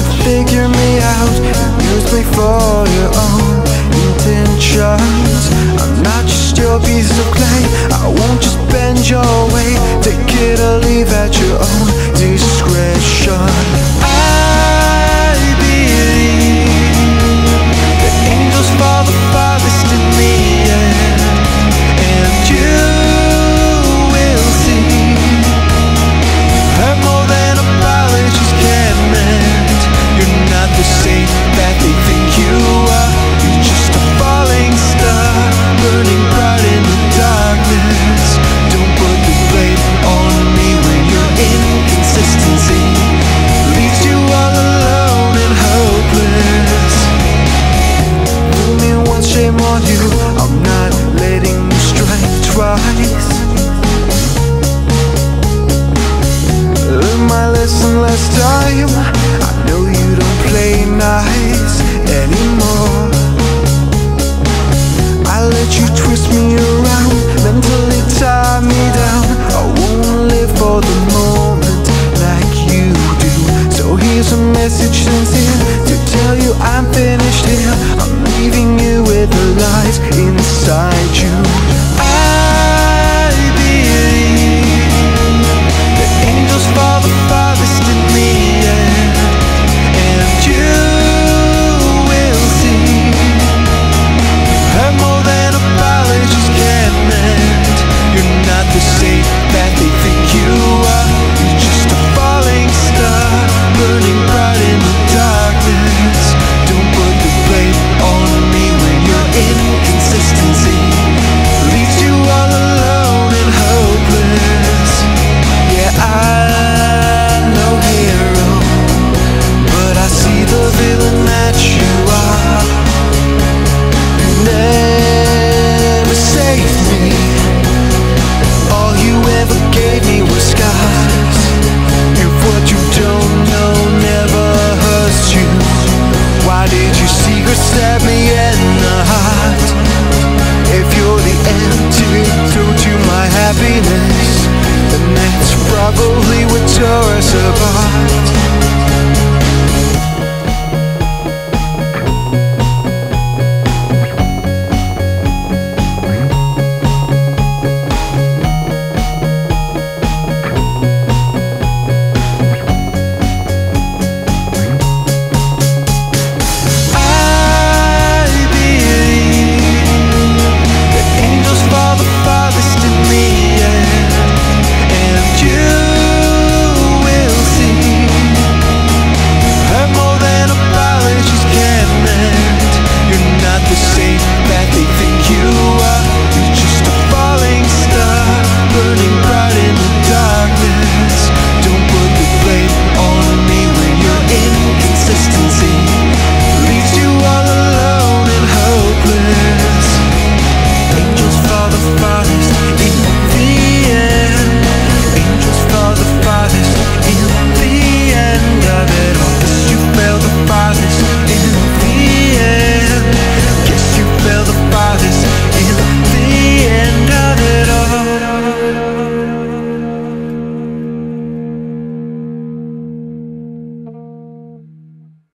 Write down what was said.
would figure me out. Use me for your own intentions. I'm not just your piece of clay. I won't just bend your way Take it or leave at your own discretion. finished here. I'm leaving you with the lies inside you. end to to my happiness, and that's probably what you're.